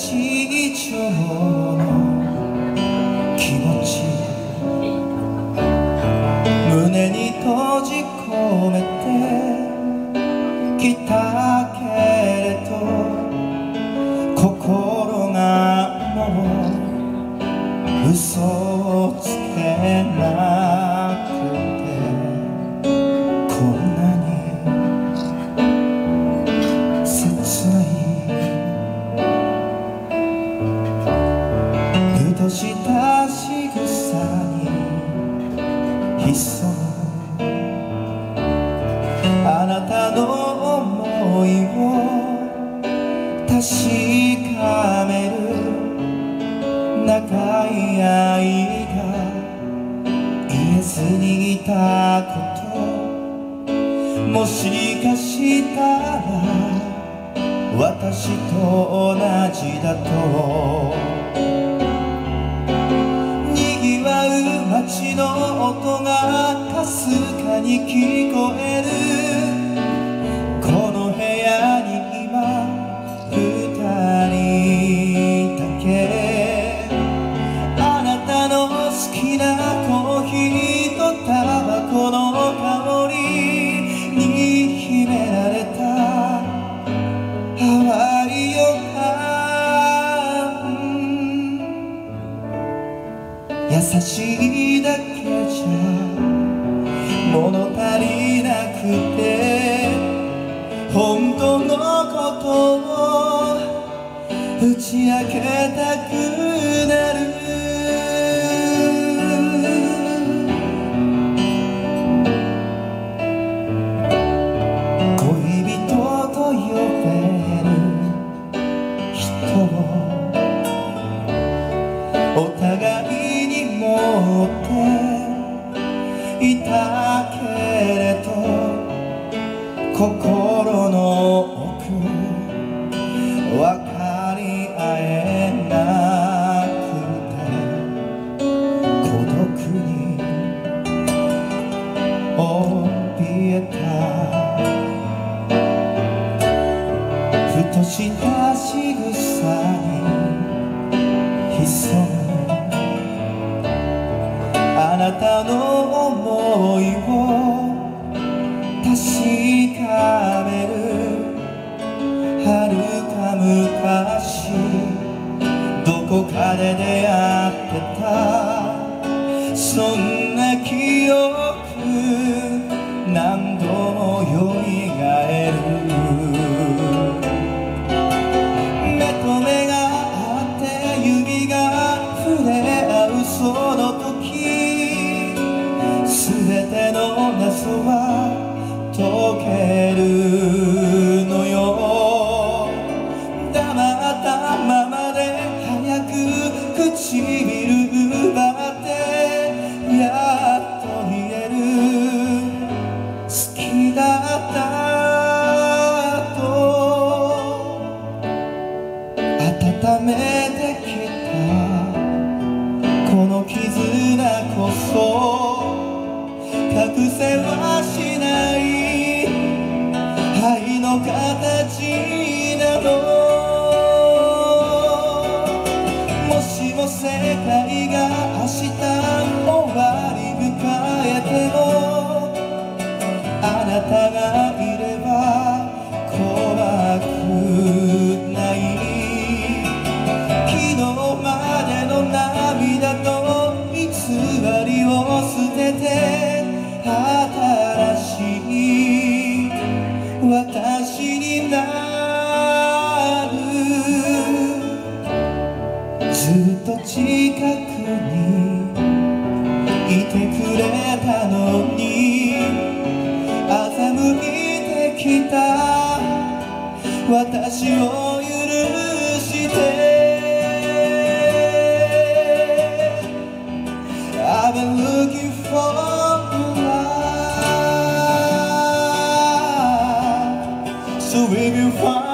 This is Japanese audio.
日常の気持ち胸に閉じ込めてきたけれど心がもう嘘をつけないとした仕草に潜むあなたの想いを確かめる長い間言えずにいたこともしかしたら私と同じだと音がかすかに聞こえる。優しいだけじゃ物足りなくて本当のことを打ち明けたくなる。恋人と呼べる人お互いっていた。けれど心の奥分かり合えなくて孤独に怯えた。ふとした。あの想いを確かめる。遥か昔どこかで出会ってたそんな記憶何度もよみがえる。解けるのよ。黙ったままで早く唇奪ってやっと言える。好きだったと。温めてきた。この絆こそ。隠せはし愛私になる。ずっと近くにいてくれたのに欺いてきた。私を So baby, find.